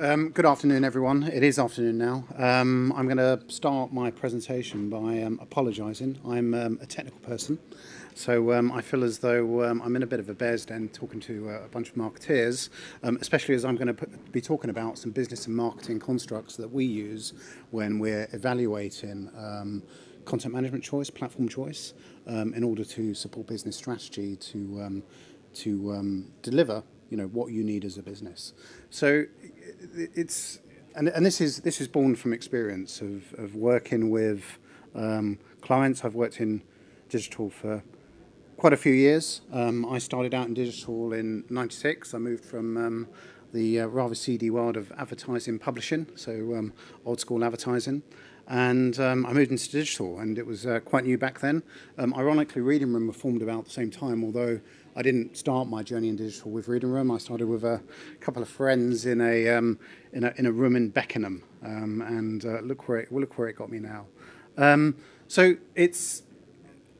Um, good afternoon, everyone. It is afternoon now. Um, I'm going to start my presentation by um, apologising. I'm um, a technical person, so um, I feel as though um, I'm in a bit of a bear's den talking to uh, a bunch of marketeers, especially as I'm going to be talking about some business and marketing constructs that we use when we're evaluating content management choice, platform choice, in order to support business strategy to to deliver you know what you need as a business. So it's and, and this is this is born from experience of, of working with um, clients. I've worked in digital for quite a few years. Um, I started out in digital in '96. I moved from um, the uh, rather seedy world of advertising publishing, so um, old school advertising. And um, I moved into digital, and it was uh, quite new back then. Um, ironically, Reading Room were formed about the same time, although I didn't start my journey in digital with Reading Room. I started with a couple of friends in a um, in a in a room in Beckenham, um, and uh, look where it look where it got me now. Um, so it's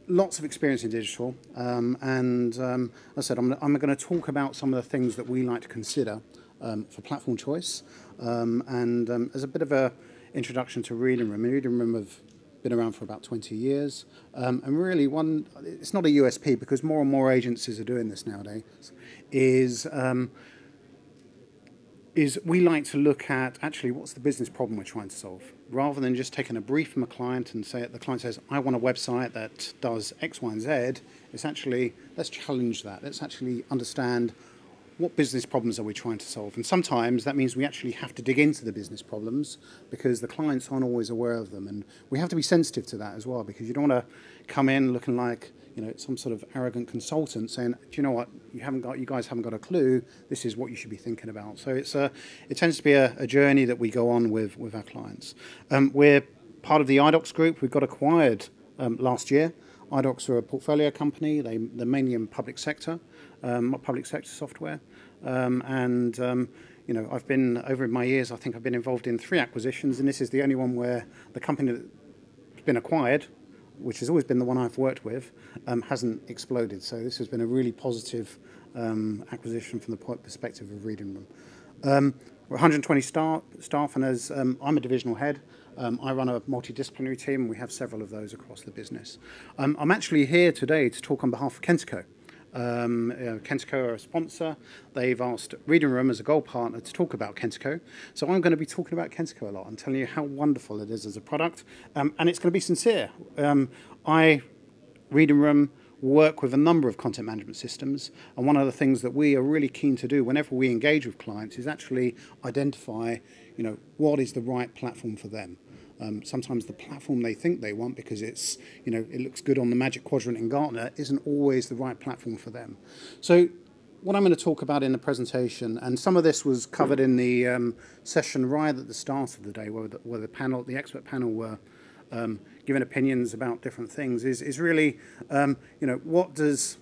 lots of experience in digital, um, and um, as I said, I'm, I'm going to talk about some of the things that we like to consider um, for platform choice, and as a bit of a introduction to Reading Room. Reading Room have been around for about 20 years. Um, and really, one, it's not a USP because more and more agencies are doing this nowadays, is, um, is we like to look at actually what's the business problem we're trying to solve. Rather than just taking a brief from a client and say, the client says, I want a website that does X, Y, and Z, it's actually, let's challenge that. Let's actually understand what business problems are we trying to solve? And sometimes that means we actually have to dig into the business problems because the clients aren't always aware of them. And we have to be sensitive to that as well because you don't want to come in looking like you know some sort of arrogant consultant saying, do you know what, you haven't got, you guys haven't got a clue. This is what you should be thinking about. So it's a, it tends to be a, a journey that we go on with with our clients. Um, we're part of the Idox group. We got acquired um, last year. Idox are a portfolio company. They, they're mainly in public sector um, public sector software. Um, and um, you know, I've been over my years. I think I've been involved in three acquisitions, and this is the only one where the company that's been acquired, which has always been the one I've worked with, um, hasn't exploded. So this has been a really positive um, acquisition from the perspective of Reading Room. Um, we're 120 staff, staff and as I'm a divisional head, um, I run a multidisciplinary team, and we have several of those across the business. Um, I'm actually here today to talk on behalf of Kentico. Um, Kentico are a sponsor. They've asked Reading Room as a gold partner to talk about Kentico. So I'm going to be talking about Kentico a lot and telling you how wonderful it is as a product. Um, and it's going to be sincere. Um, I, Reading Room, work with a number of content management systems. And one of the things that we are really keen to do whenever we engage with clients is actually identify, you know, what is the right platform for them. Um, sometimes the platform they think they want because it's, you know, it looks good on the Magic Quadrant in Gartner isn't always the right platform for them. So what I'm going to talk about in the presentation, and some of this was covered in the um, session right at the start of the day, where the, where the panel, the expert panel, were um, giving opinions about different things, is is really, um, you know, what does,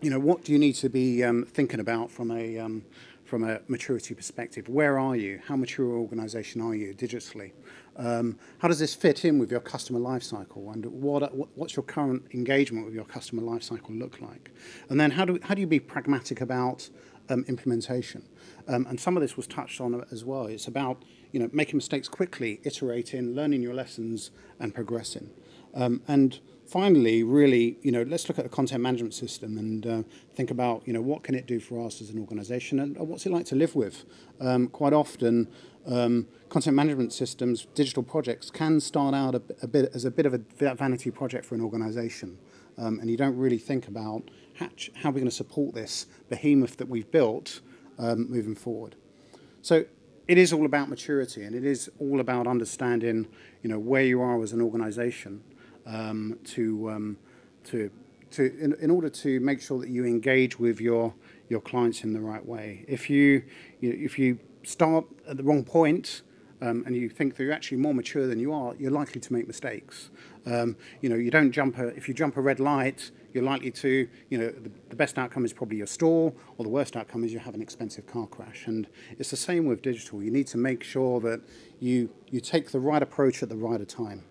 you know, what do you need to be um, thinking about from a um, from a maturity perspective? Where are you? How mature organisation are you digitally? Um, how does this fit in with your customer lifecycle, and what, what's your current engagement with your customer lifecycle look like? And then how do how do you be pragmatic about um, implementation? Um, and some of this was touched on as well. It's about you know making mistakes quickly, iterating, learning your lessons, and progressing. Um, and finally, really, you know, let's look at a content management system and uh, think about, you know, what can it do for us as an organization and what's it like to live with. Um, quite often, um, content management systems, digital projects can start out a, a, bit as a bit of a vanity project for an organization. Um, and you don't really think about how we're going to support this behemoth that we've built um, moving forward. So it is all about maturity and it is all about understanding, you know, where you are as an organization um, to um, to to in, in order to make sure that you engage with your your clients in the right way. If you, you if you start at the wrong point. Um, and you think that you're actually more mature than you are, you're likely to make mistakes. Um, you know, you don't jump a, if you jump a red light, you're likely to, you know, the, the, best outcome is probably your stall, or the worst outcome is you have an expensive car crash. And it's the same with digital. You need to make sure that you, you take the right approach at the right time.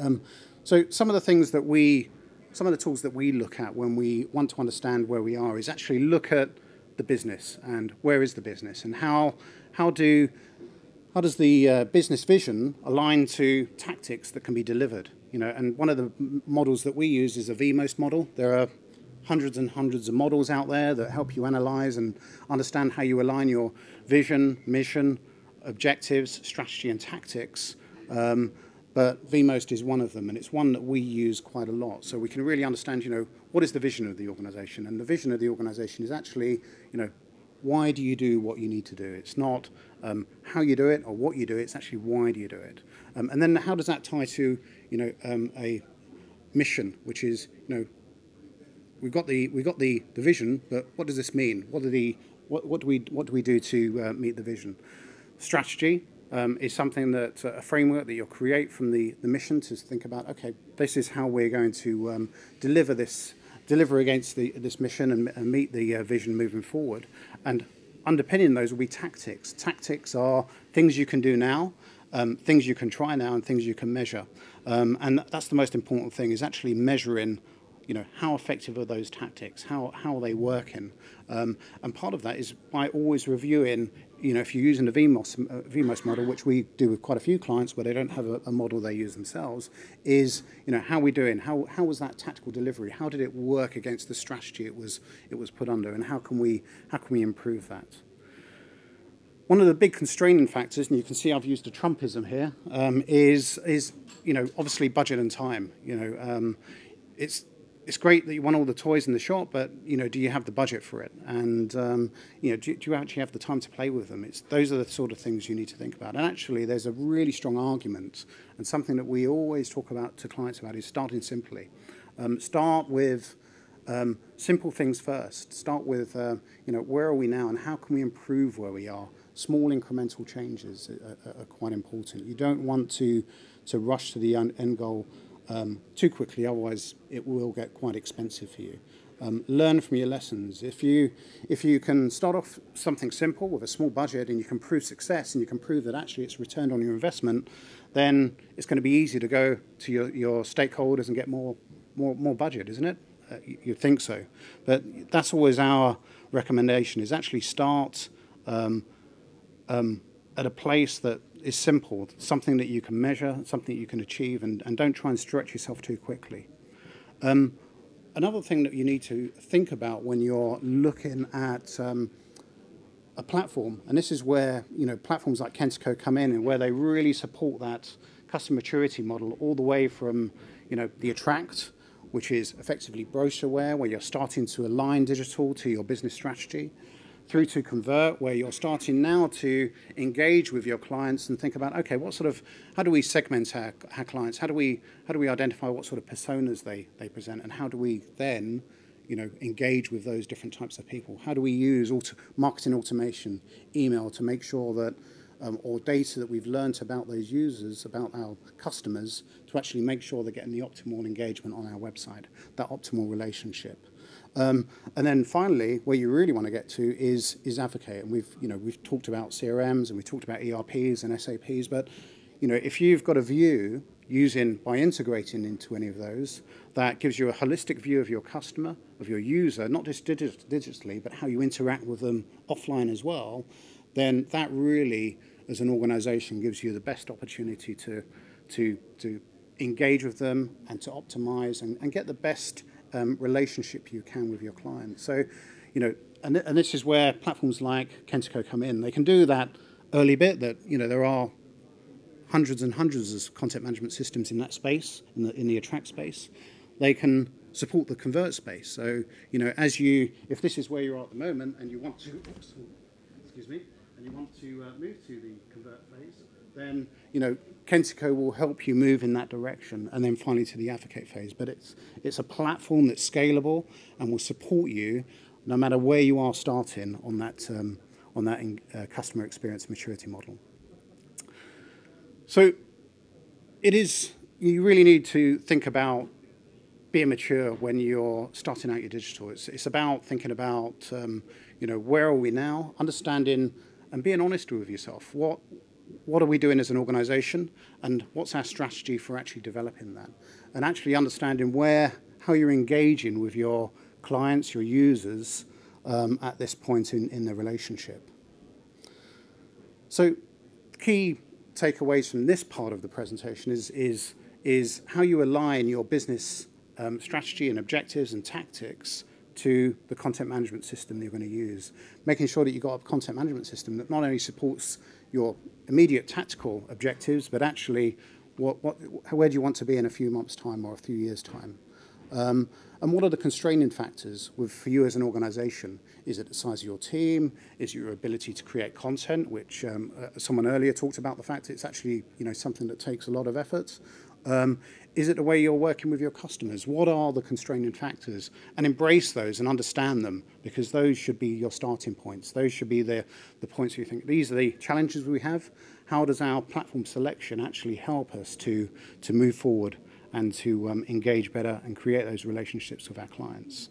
Um, so some of the things that we, some of the tools that we look at when we want to understand where we are is actually look at the business and where is the business and how how do how does the uh, business vision align to tactics that can be delivered? You know, and one of the models that we use is a VMOST model. There are hundreds and hundreds of models out there that help you analyze and understand how you align your vision, mission, objectives, strategy, and tactics. Um, but VMOST is one of them, and it's one that we use quite a lot. So we can really understand, you know, what is the vision of the organization? And the vision of the organization is actually, you know, why do you do what you need to do? It's not um, how you do it or what you do, it's actually why do you do it? Um, and then how does that tie to, you know, um, a mission, which is, you know, we've got the we've got the, the vision, but what does this mean? What are the what, what do we what do we do to uh, meet the vision? Strategy um, is something that uh, a framework that you'll create from the, the mission to think about. Okay, this is how we're going to um, deliver this deliver against the, this mission and, and meet the uh, vision moving forward. And underpinning those will be tactics. Tactics are things you can do now, um, things you can try now, and things you can measure. Um, and that's the most important thing is actually measuring you know, how effective are those tactics? How, how are they working? Um, and part of that is by always reviewing you know, if you're using a VMOS, uh, VMOST model, which we do with quite a few clients where they don't have a, a, model they use themselves, is, you know, how are we doing? How, how was that tactical delivery? How did it work against the strategy it was, it was put under? And how can we, how can we improve that? One of the big constraining factors, and you can see I've used a Trumpism here, um, is, is, you know, obviously budget and time. You know, um, it's it's great that you want all the toys in the shop, but you know, do you have the budget for it? And um, you know, do, do, you actually have the time to play with them? It's those are the sort of things you need to think about. And actually, there's a really strong argument, and something that we always talk about to clients about is starting simply. Um, start with um, simple things first. Start with uh, you know, where are we now, and how can we improve where we are? Small incremental changes are, are, are quite important. You don't want to to rush to the end goal um, too quickly, otherwise it will get quite expensive for you. Um, learn from your lessons. If you, if you can start off something simple with a small budget and you can prove success and you can prove that actually it's returned on your investment, then it's going to be easy to go to your, your stakeholders and get more, more, more budget, isn't it? Uh, you, you think so. But that's always our recommendation is actually start um, um, at a place that is simple, something that you can measure, something you can achieve, and, and don't try and stretch yourself too quickly. Um, another thing that you need to think about when you're looking at um, a platform, and this is where you know platforms like Kentico come in, and where they really support that customer maturity model all the way from you know the attract, which is effectively brochureware, where you're starting to align digital to your business strategy through to Convert, where you're starting now to engage with your clients and think about, okay, what sort of, how do we segment our, our clients? How do we, how do we identify what sort of personas they, they present? And how do we then, you know, engage with those different types of people? How do we use auto, marketing automation, email to make sure that, um, or data that we've learned about those users, about our customers, to actually make sure they're getting the optimal engagement on our website, that optimal relationship. Um, and then finally, where you really want to get to is is Advocate. And we've you know we've talked about CRMs and we've talked about ERPs and SAPs, but you know if you've got a view using by integrating into any of those that gives you a holistic view of your customer, of your user, not just digit digitally, but how you interact with them offline as well, then that really, as an organization, gives you the best opportunity to to to engage with them and to optimize and, and get the best um, relationship you can with your client. So, you know, and, and this is where platforms like Kentico come in. They can do that early bit that, you know, there are hundreds and hundreds of content management systems in that space, in the, in the attract space. They can support the convert space. So, you know, as you, if this is where you are at the moment and you want to, excuse me, and you want to uh, move to the convert phase, then you know Kentico will help you move in that direction, and then finally to the advocate phase. But it's it's a platform that's scalable and will support you no matter where you are starting on that um, on that in, uh, customer experience maturity model. So it is you really need to think about being mature when you're starting out your digital. It's it's about thinking about um, you know where are we now, understanding and being honest with yourself. What what are we doing as an organization and what's our strategy for actually developing that and actually understanding where how you're engaging with your clients your users um, at this point in, in the relationship So key takeaways from this part of the presentation is, is, is how you align your business um, strategy and objectives and tactics to the content management system you're going to use. Making sure that you've got a content management system that not only supports your immediate tactical objectives, but actually, what, what, where do you want to be in a few months' time or a few years' time? Um, and what are the constraining factors with, for you as an organization? Is it the size of your team? Is it your ability to create content, which um, uh, someone earlier talked about the fact it's actually you know, something that takes a lot of effort? Um, is it the way you're working with your customers? What are the constraining factors? And embrace those and understand them because those should be your starting points. Those should be the, the points where you think these are the challenges we have. How does our platform selection actually help us to, to move forward and to um, engage better and create those relationships with our clients?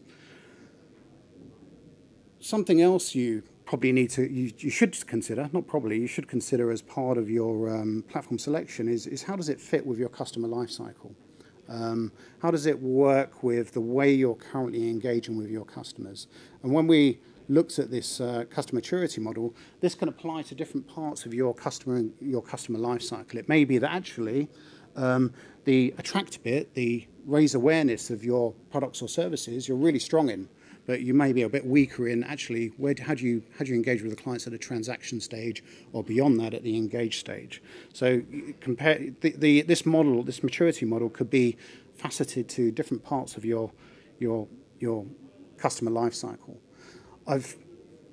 Something else you probably need to, you, you should consider, not probably, you should consider as part of your um, platform selection is, is how does it fit with your customer lifecycle? Um, how does it work with the way you're currently engaging with your customers? And when we looked at this uh, customer maturity model, this can apply to different parts of your customer your customer lifecycle. It may be that actually um, the attract bit, the raise awareness of your products or services, you're really strong in but you may be a bit weaker in actually where, how, do you, how do you engage with the clients at a transaction stage or beyond that at the engage stage. So compare the, the, this model, this maturity model could be faceted to different parts of your, your, your customer life cycle. I've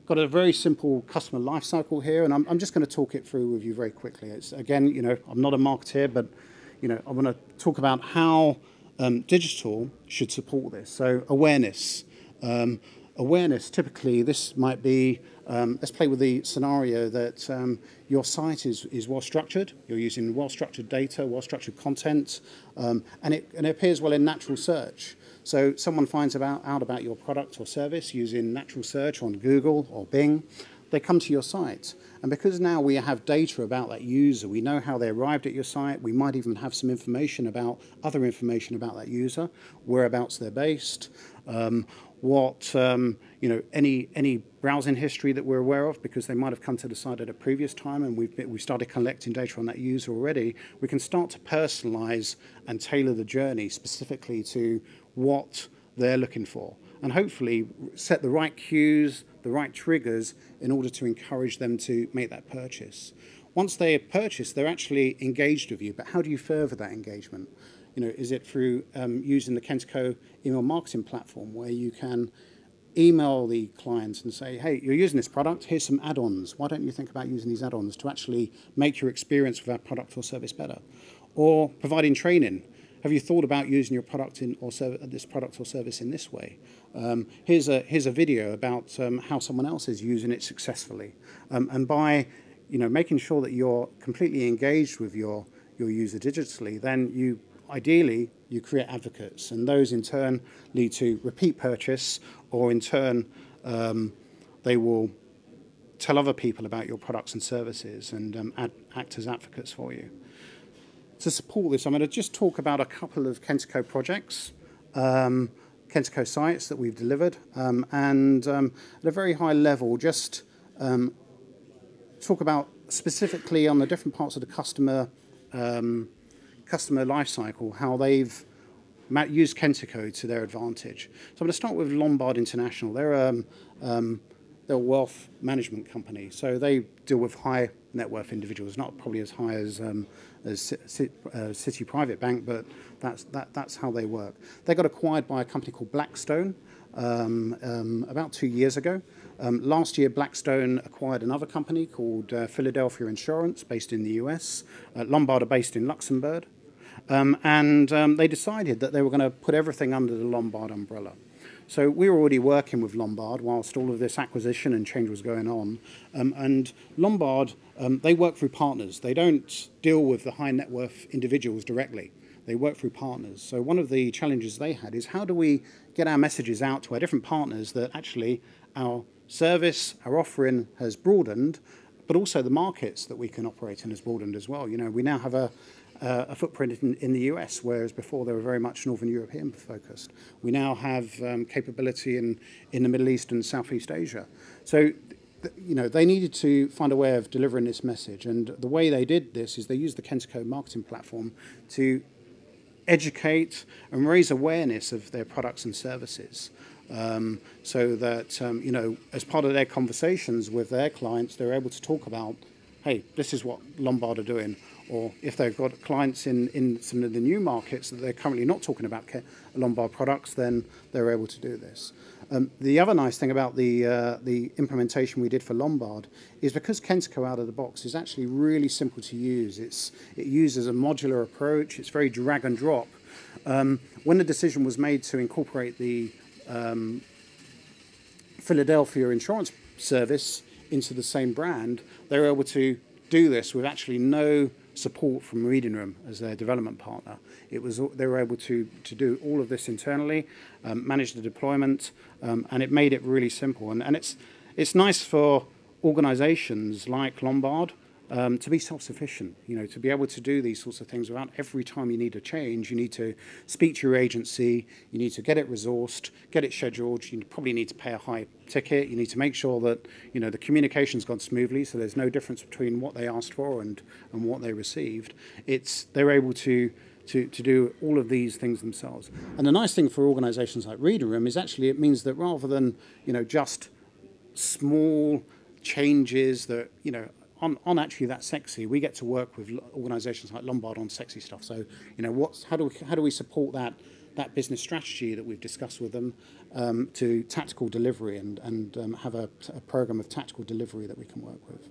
got a very simple customer life cycle here, and I'm, I'm just going to talk it through with you very quickly. It's again, you know, I'm not a marketer, but you know, I want to talk about how um, digital should support this. So awareness, um, awareness, typically, this might be, um, let's play with the scenario that um, your site is, is well structured, you're using well structured data, well structured content, um, and, it, and it appears well in natural search. So someone finds about, out about your product or service using natural search on Google or Bing, they come to your site. And because now we have data about that user, we know how they arrived at your site, we might even have some information about other information about that user, whereabouts they're based, um, what um, you know any any browsing history that we're aware of because they might have come to the site at a previous time and we've we started collecting data on that user already we can start to personalize and tailor the journey specifically to what they're looking for. And hopefully set the right cues the right triggers in order to encourage them to make that purchase. Once they have purchased they're actually engaged with you but how do you further that engagement you know, is it through um, using the Kentico email marketing platform where you can email the clients and say, hey, you're using this product, here's some add-ons. Why don't you think about using these add-ons to actually make your experience with our product or service better? Or providing training. Have you thought about using your product in or this product or service in this way? Um, here's a here's a video about um, how someone else is using it successfully, um, and by you know making sure that you're completely engaged with your your user digitally, then you ideally, you create advocates, and those in turn lead to repeat purchase, or in turn, um, they will tell other people about your products and services and um, ad, act as advocates for you. To support this, I'm going to just talk about a couple of Kentico projects, um, Kentico sites that we've delivered, um, and um, at a very high level, just um, talk about specifically on the different parts of the customer um, customer lifecycle, how they've used Kentico to their advantage. So I'm going to start with Lombard International. They're, um, um, they're a wealth management company, so they deal with high net worth individuals, not probably as high as, um, as uh, Citi Private Bank, but that's, that, that's how they work. They got acquired by a company called Blackstone um, um, about two years ago. Um, last year, Blackstone acquired another company called uh, Philadelphia Insurance, based in the US. Uh, Lombard are based in Luxembourg. Um, and um, they decided that they were going to put everything under the Lombard umbrella. So we were already working with Lombard whilst all of this acquisition and change was going on. Um, and Lombard, um, they work through partners. They don't deal with the high net worth individuals directly. They work through partners. So one of the challenges they had is how do we get our messages out to our different partners that actually our service, our offering has broadened, but also the markets that we can operate in has broadened as well. You know, we now have a uh, a footprint in, in, the US, whereas before they were very much Northern European focused. We now have um, capability in, in the Middle East and Southeast Asia. So you know, they needed to find a way of delivering this message. And the way they did this is they used the Kentico marketing platform to educate and raise awareness of their products and services. Um, so that, um, you know, as part of their conversations with their clients, they're able to talk about, hey, this is what Lombard are doing. Or if they've got clients in, in some of the new markets that they're currently not talking about Lombard products, then they're able to do this. Um, the other nice thing about the, uh, the implementation we did for Lombard is because Kentico out of the box is actually really simple to use. It's, it uses a modular approach. It's very drag and drop. Um, when the decision was made to incorporate the um, Philadelphia insurance service into the same brand, they were able to do this with actually no support from Reading Room as their development partner. It was they were able to to do all of this internally, um, manage the deployment, um, and it made it really simple. And, and it's it's nice for organisations like Lombard um, to be self-sufficient, you know, to be able to do these sorts of things without every time you need a change, you need to speak to your agency, you need to get it resourced, get it scheduled, you probably need to pay a high ticket, you need to make sure that, you know, the communication's gone smoothly, so there's no difference between what they asked for and, and what they received. It's, they're able to to, to do all of these things themselves. And the nice thing for organizations like Reader Room is actually it means that rather than, you know, just small changes that, you know, on, on actually that sexy. We get to work with organisations like Lombard on sexy stuff. So, you know, what's, how, do we, how do we support that, that business strategy that we've discussed with them um, to tactical delivery and, and um, have a, a programme of tactical delivery that we can work with?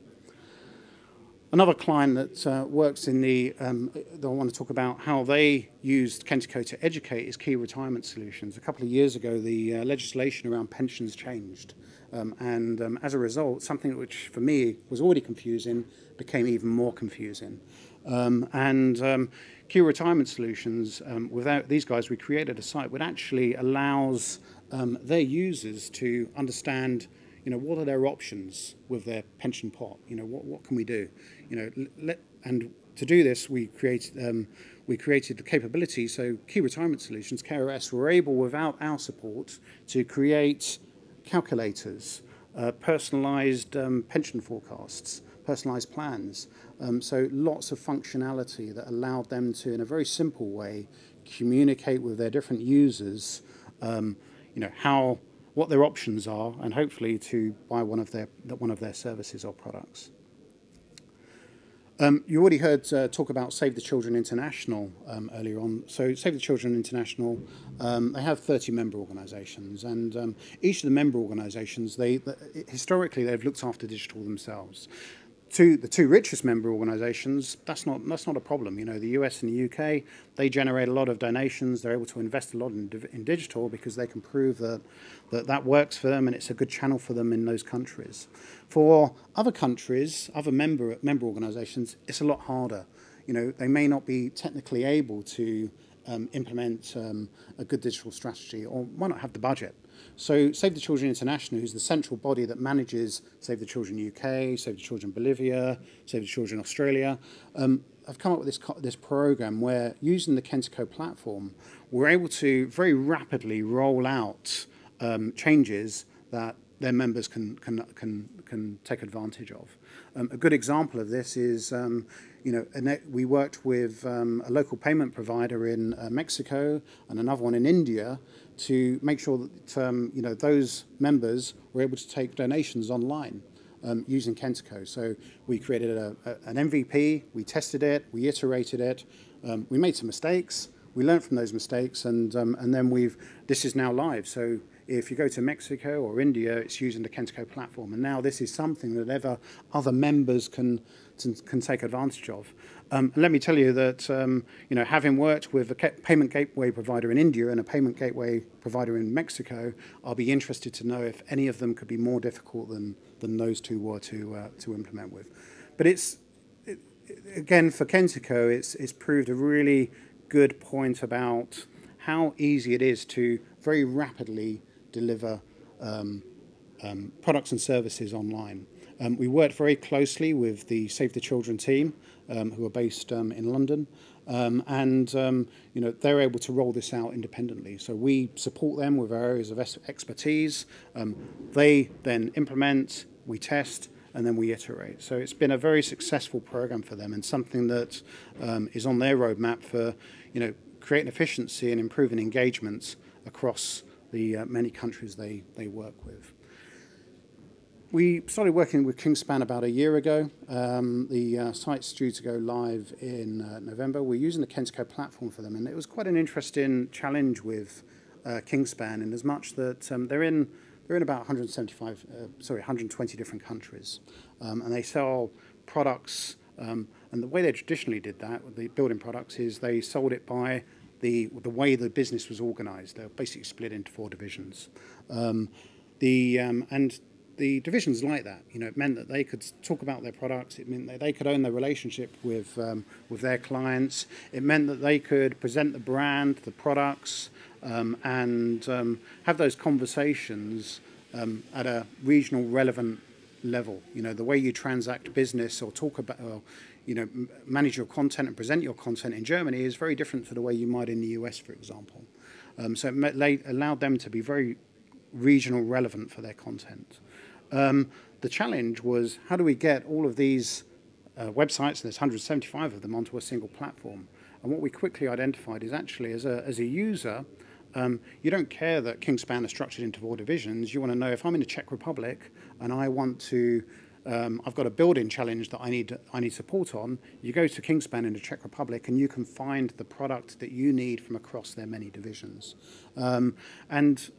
Another client that uh, works in the, um, that I want to talk about how they used Kentico to educate is Key Retirement Solutions. A couple of years ago, the uh, legislation around pensions changed. Um, and um, as a result, something which for me was already confusing became even more confusing. Um, and um, Key Retirement Solutions, um, without these guys, we created a site which actually allows their users to understand you know, what are their options with their pension pot? You know, what, what can we do? You know, let, and to do this, we created, um, we created the capability. So Key Retirement Solutions, KRS, were able, without our support, to create calculators, uh, personalized um, pension forecasts, personalized plans. Um, so lots of functionality that allowed them to, in a very simple way, communicate with their different users, um, you know, how, what their options are, and hopefully to buy one of their, one of their services or products. Um, you already heard uh, talk about Save the Children International um, earlier on. So Save the Children International, um, they have 30 member organisations, and um, each of the member organisations, they, they historically they've looked after digital themselves. Two the two richest member organizations that's not that's not a problem. You know the US and the UK they generate a lot of donations. They're able to invest a lot in, in digital because they can prove that, that that works for them and it's a good channel for them in those countries. For other countries other member member organizations it's a lot harder. You know they may not be technically able to um, implement um, a good digital strategy or might not have the budget so Save the Children International, who's the central body that manages Save the Children UK, Save the Children Bolivia, Save the Children Australia, um, have come up with this, this program where using the Kentico platform, we're able to very rapidly roll out um, changes that their members can, can, can, can take advantage of. Um, a good example of this is, um, you know, we worked with um, a local payment provider in uh, Mexico and another one in India to make sure that, um, you know, those members were able to take donations online. Um, using Kentico. So we created a, a, an MVP, we tested it, we iterated it, um, we made some mistakes, we learned from those mistakes, and um, and then we've this is now live. So if you go to Mexico or India, it's using the Kentico platform. And now this is something that ever other members can, can take advantage of. Um, let me tell you that, um, you know, having worked with a payment gateway provider in India and a payment gateway provider in Mexico, I'll be interested to know if any of them could be more difficult than, than those two were to, uh, to implement with. But it's, it, again, for Kentico, it's, it's proved a really good point about how easy it is to very rapidly deliver um, um, products and services online. Um, we worked very closely with the Save the Children team, um, who are based um, in London, um, and um, you know they're able to roll this out independently. So we support them with our areas of expertise. Um, they then implement, we test, and then we iterate. So it's been a very successful program for them, and something that um, is on their roadmap for you know creating efficiency and improving engagements across the uh, many countries they they work with. We started working with Kingspan about a year ago. Um, the uh, site's due to go live in uh, November. We're using the Kentico platform for them, and it was quite an interesting challenge with uh, Kingspan in as much that um, they're in they're in about 175, uh, sorry, 120 different countries, um, and they sell products. Um, and the way they traditionally did that, the building products, is they sold it by the the way the business was organised. They're basically split into four divisions. Um, the um, and the divisions like that. You know, it meant that they could talk about their products. It meant that they could own their relationship with um, with their clients. It meant that they could present the brand, the products, um, and um, have those conversations um, at a regional relevant level. You know, the way you transact business or talk about, or, you know, manage your content and present your content in Germany is very different to the way you might in the US, for example. Um, so it allowed them to be very regional relevant for their content. Um, the challenge was how do we get all of these uh, websites, there's 175 of them, onto a single platform? And what we quickly identified is actually as a, as a user, um, you don't care that Kingspan is structured into four divisions. You want to know if I'm in the Czech Republic and I want to, um, I've got a building challenge that I need I need support on. You go to Kingspan in the Czech Republic and you can find the product that you need from across their many divisions. Um, and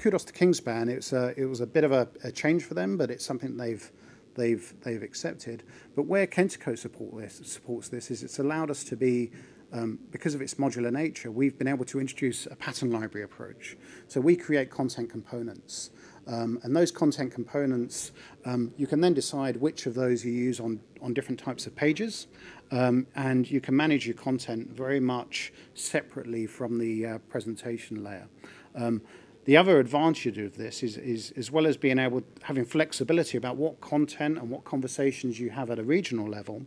kudos to Kingspan. It's a, it was a bit of a, a change for them, but it's something they've they've they've accepted. But where Kentico support this, supports this is it's allowed us to be um, because of its modular nature, we've been able to introduce a pattern library approach. So we create content components. Um, and those content components, um, you can then decide which of those you use on, on different types of pages. Um, and you can manage your content very much separately from the uh, presentation layer. Um, the other advantage of this is, is as well as being able having flexibility about what content and what conversations you have at a regional level,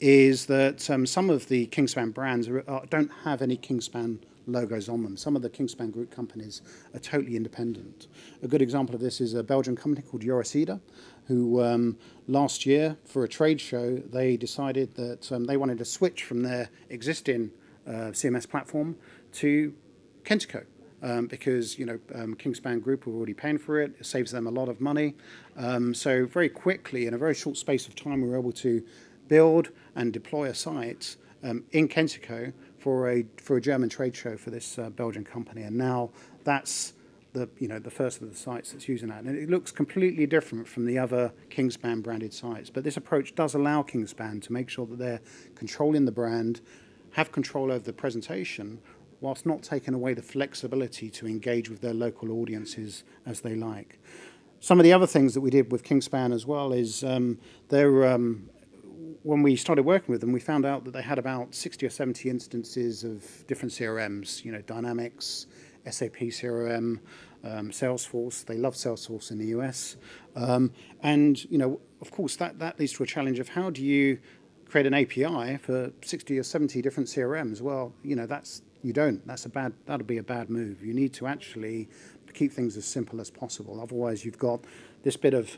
is that um, some of the Kingspan brands are, are, don't have any Kingspan logos on them. Some of the Kingspan group companies are totally independent. A good example of this is a Belgian company called Eurocida, who um, last year for a trade show they decided that um, they wanted to switch from their existing uh, CMS platform to Kentico. Um, because you know um, Kingspan Group were already paying for it. It saves them a lot of money. Um, so very quickly, in a very short space of time, we were able to build and deploy a site um, in Kentico for a for a German trade show for this uh, Belgian company, and now that's the you know the first of the sites that's using that, and it looks completely different from the other Kingspan branded sites. But this approach does allow Kingspan to make sure that they're controlling the brand, have control over the presentation, whilst not taking away the flexibility to engage with their local audiences as they like. Some of the other things that we did with Kingspan as well is um, they're um, when we started working with them, we found out that they had about 60 or 70 instances of different CRMs, you know, Dynamics, SAP CRM, um, Salesforce. They love Salesforce in the US. Um, and, you know, of course, that, that leads to a challenge of how do you create an API for 60 or 70 different CRMs? Well, you know, that's, you don't. That's a bad, that'll be a bad move. You need to actually keep things as simple as possible. Otherwise, you've got this bit of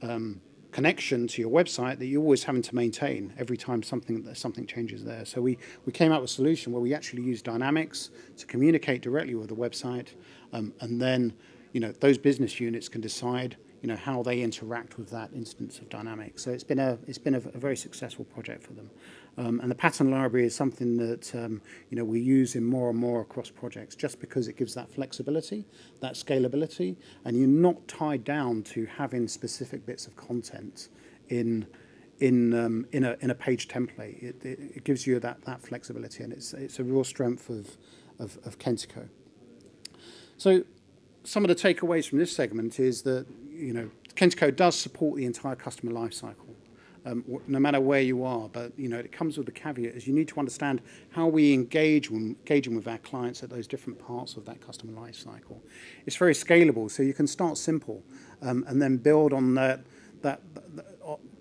um, connection to your website that you're always having to maintain every time something something changes there. So we, we came up with a solution where we actually use Dynamics to communicate directly with the website, um, and then you know those business units can decide you know how they interact with that instance of Dynamics. So it's been a it's been a, a very successful project for them. Um, and the pattern library is something that um, you know we use in more and more across projects, just because it gives that flexibility, that scalability, and you're not tied down to having specific bits of content in in um, in a in a page template. It, it, it gives you that that flexibility, and it's it's a real strength of of, of Kentico. So some of the takeaways from this segment is that you know Kentico does support the entire customer lifecycle um, no matter where you are. But you know, it comes with the caveat is you need to understand how we engage engaging with our clients at those different parts of that customer life cycle. It's very scalable, so you can start simple um, and then build on that, that, that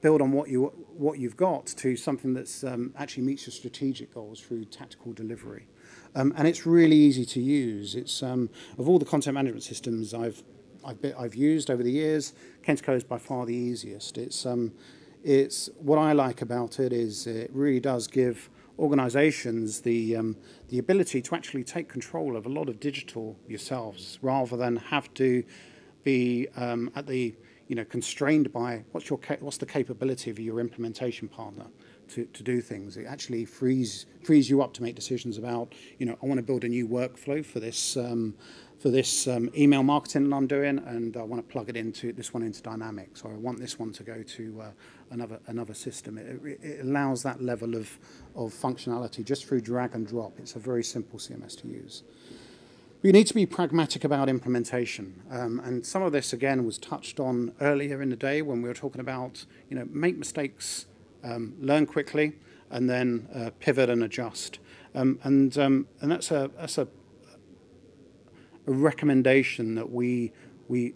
build on what you what you've got to something that's um, actually meets your strategic goals through tactical delivery. Um, and it's really easy to use. It's um, of all the content management systems I've I've, been, I've used over the years, Kentico is by far the easiest. It's, um, It's what I like about it is it really does give organizations the um, the ability to actually take control of a lot of digital yourselves rather than have to be um, at the you know constrained by what's your what's the capability of your implementation partner to, to do things. It actually frees frees you up to make decisions about you know I want to build a new workflow for this um, for this um, email marketing that I'm doing, and I want to plug it into this one into Dynamics, or I want this one to go to uh, another another system. It, it allows that level of of functionality just through drag and drop. It's a very simple CMS to use. We need to be pragmatic about implementation, um, and some of this again was touched on earlier in the day when we were talking about, you know, make mistakes um, learn quickly, and then uh, pivot and adjust. Um, and um, and that's a that's a, a recommendation that we we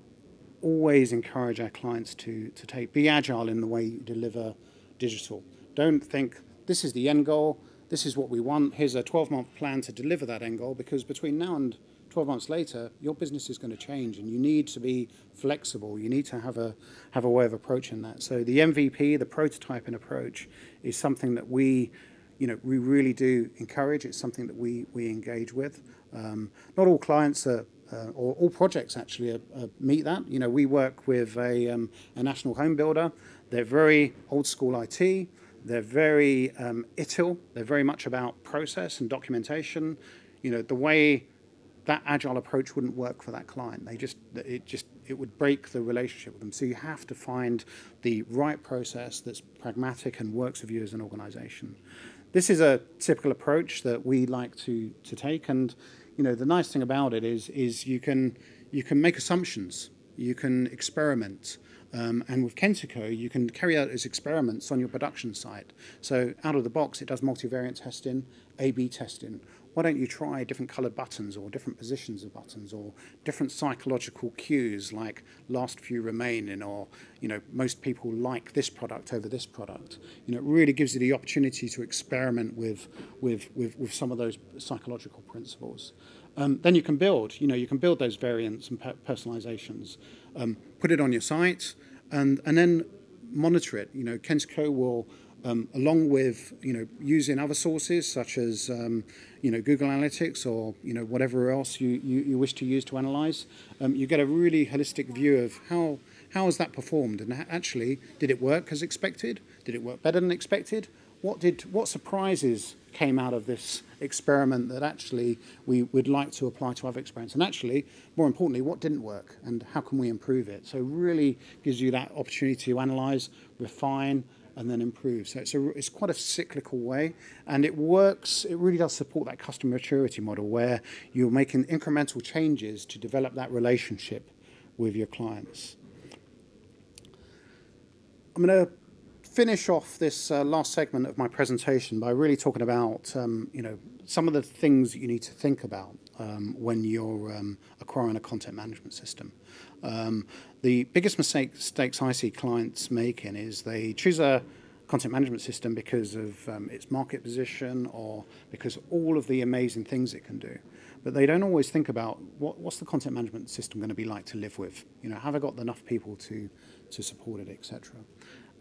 always encourage our clients to to take. Be agile in the way you deliver digital. Don't think this is the end goal. This is what we want. Here's a 12 month plan to deliver that end goal. Because between now and 12 months later, your business is going to change and you need to be flexible. You need to have a, have a way of approaching that. So the MVP, the prototyping approach, is something that we, you know, we really do encourage. It's something that we, we engage with. Um, not all clients are, uh, or all projects actually are, uh, meet that. You know, we work with a, um, a national home builder. They're very old school IT. They're very um, ITIL. They're very much about process and documentation. You know, the way that agile approach wouldn't work for that client. They just it just it would break the relationship with them. So you have to find the right process that's pragmatic and works with you as an organization. this is a typical approach that we like to, to take. And, you know, the nice thing about it is, is you, can, you can make assumptions, you can experiment. Um, and with Kentico, you can carry out its experiments on your production site. So out of the box, it does multivariate testing, A-B testing, why don't you try different colored buttons or different positions of buttons or different psychological cues like last few remaining or, you know, most people like this product over this product. You know, it really gives you the opportunity to experiment with, with, with, with some of those psychological principles. Um, then you can build, you know, you can build those variants and personalizations, um, put it on your site and, and then monitor it. You know, Kensco will um, along with you know using other sources such as um, you know Google Analytics or you know whatever else you, you, you wish to use to analyze, um, you get a really holistic view of how how has that performed and actually did it work as expected? Did it work better than expected? What did what surprises came out of this experiment that actually we would like to apply to other experiments? And actually, more importantly, what didn't work and how can we improve it? So really gives you that opportunity to analyze, refine, and then improve. So it's, a, it's quite a cyclical way and it works, it really does support that customer maturity model where you're making incremental changes to develop that relationship with your clients. I'm going to finish off this uh, last segment of my presentation by really talking about um, you know some of the things you need to think about um, when you're um, acquiring a content management system. Um, the biggest mistakes I see clients making is they choose a content management system because of um, its market position or because all of the amazing things it can do. But they don't always think about what, what's the content management system going to be like to live with. You know, have I got enough people to to support it, etc.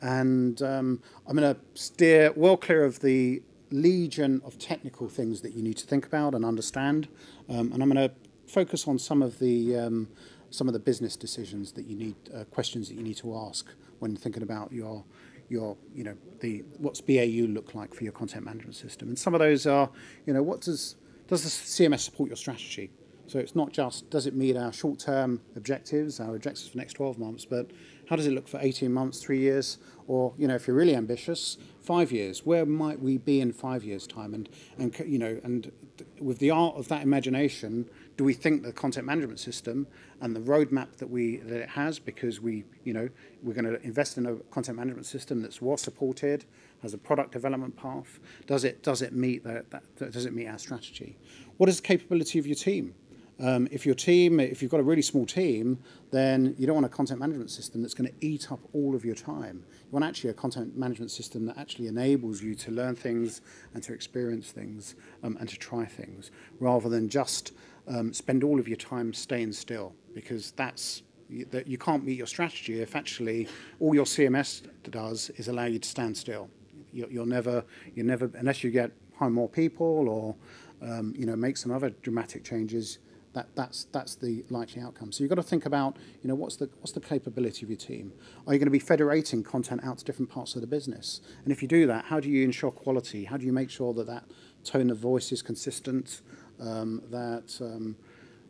And um, I'm going to steer well clear of the legion of technical things that you need to think about and understand. Um, and I'm going to focus on some of the um, some of the business decisions that you need, uh, questions that you need to ask when thinking about your your you know the what's BAU look like for your content management system. And some of those are you know what does does the CMS support your strategy? So it's not just does it meet our short-term objectives, our objectives for the next 12 months, but how does it look for 18 months, three years, or you know if you're really ambitious five years. Where might we be in five years time? And and you know and with the art of that imagination do we think the content management system and the roadmap that we that it has because we you know we're going to invest in a content management system that's well supported has a product development path does it does it meet that, that does it meet our strategy? What is the capability of your team? Um, if your team, if you've got a really small team, then you don't want a content management system that's going to eat up all of your time. You want actually a content management system that actually enables you to learn things and to experience things um, and to try things, rather than just um, spend all of your time staying still, because that's that you can't meet your strategy if actually all your CMS does is allow you to stand still. You, you'll never, you never, unless you get hire more people or um, you know make some other dramatic changes. That, that's that's the likely outcome. So you've got to think about, you know, what's the what's the capability of your team? Are you going to be federating content out to different parts of the business? And if you do that, how do you ensure quality? How do you make sure that that tone of voice is consistent? Um, that um,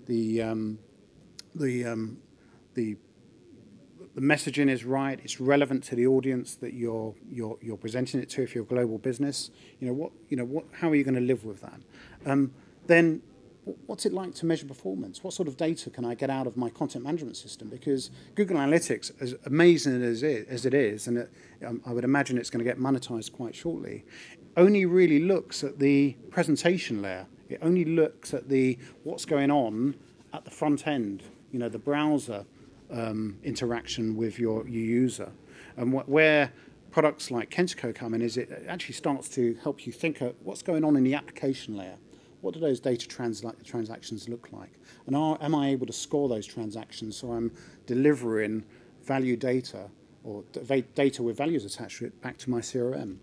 the um, the um, the the messaging is right, it's relevant to the audience that you're you're you're presenting it to. If you're a global business, you know what you know what how are you going to live with that? Um, then what's it like to measure performance? What sort of data can I get out of my content management system? Because Google Analytics, as amazing as it, as it is, and it, um, I would imagine it's going to get monetized quite shortly, only really looks at the presentation layer. It only looks at the what's going on at the front end, you know, the browser um, interaction with your, your user. And wh where products like Kentico come in is it actually starts to help you think of what's going on in the application layer. What do those data transla transactions look like? And are, am I able to score those transactions so I'm delivering value data or data with values attached to it back to my CRM?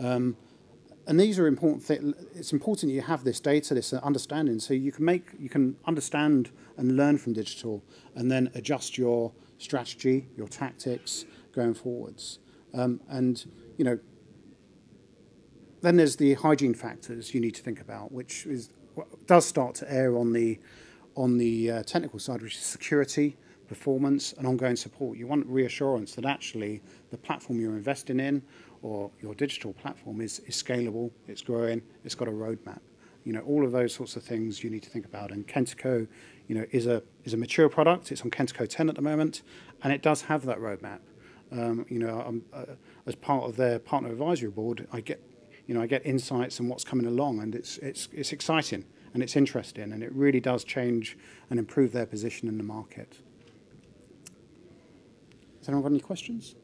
Um, and these are important. Th- it's important you have this data, this understanding, so you can make, you can understand and learn from digital, and then adjust your strategy, your tactics going forwards. Um, and you know, then there's the hygiene factors you need to think about, which is does start to err on the on the uh, technical side, which is security, performance, and ongoing support. You want reassurance that actually the platform you're investing in or your digital platform is, is scalable, it's growing, it's got a roadmap. You know, all of those sorts of things you need to think about. And Kentico, you know, is a is a mature product. It's on Kentico 10 at the moment, and it does have that roadmap. Um, you know, uh, as part of their partner advisory board, I get, you know, I get insights on what's coming along, and it's, it's, it's exciting and it's interesting, and it really does change and improve their position in the market. Has anyone got any questions?